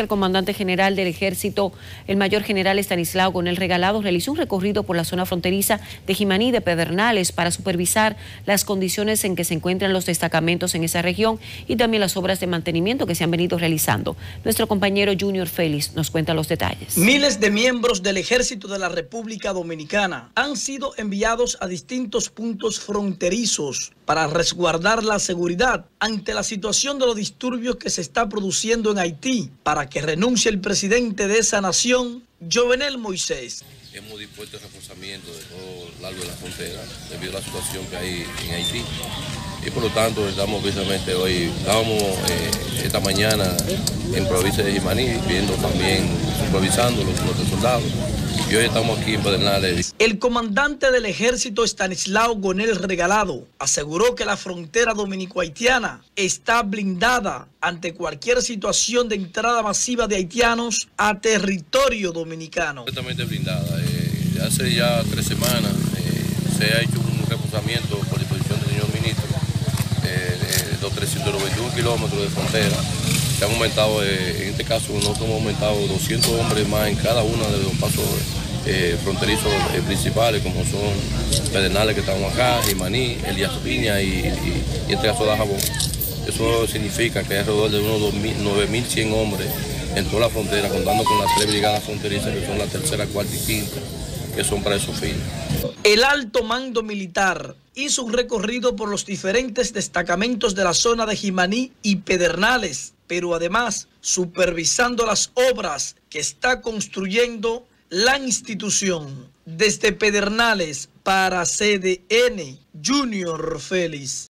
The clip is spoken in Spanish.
El comandante general del ejército, el mayor general Estanislao Gonel Regalado, realizó un recorrido por la zona fronteriza de Jimaní de Pedernales para supervisar las condiciones en que se encuentran los destacamentos en esa región y también las obras de mantenimiento que se han venido realizando. Nuestro compañero Junior Félix nos cuenta los detalles. Miles de miembros del ejército de la República Dominicana han sido enviados a distintos puntos fronterizos para resguardar la seguridad ante la situación de los disturbios que se está produciendo en Haití para que renuncie el presidente de esa nación, Jovenel Moisés. Hemos dispuesto el reforzamiento de todo el largo de la frontera debido a la situación que hay en Haití. Y por lo tanto estamos precisamente hoy, estábamos eh, esta mañana en provincia de Jimaní, viendo también, supervisando los, los soldados y hoy estamos aquí en Pedernales. El comandante del ejército Stanislao Gonel Regalado aseguró que la frontera dominico-haitiana está blindada ante cualquier situación de entrada masiva de haitianos a territorio dominicano. Completamente blindada. Eh, hace ya tres semanas eh, se ha hecho un reforzamiento por disposición del señor ministro eh, de los 391 kilómetros de frontera. Se han aumentado, en este caso nosotros hemos aumentado 200 hombres más en cada uno de los pasos fronterizos principales, como son Pedernales que estamos acá, Jimaní, Elías Piña y, y este caso de Jabón. Eso significa que hay alrededor de unos 9.100 hombres en toda la frontera, contando con las tres brigadas fronterizas, que son la tercera, cuarta y quinta, que son para esos fines. El alto mando militar hizo un recorrido por los diferentes destacamentos de la zona de Jimaní y Pedernales, pero además supervisando las obras que está construyendo la institución. Desde Pedernales para CDN, Junior Félix.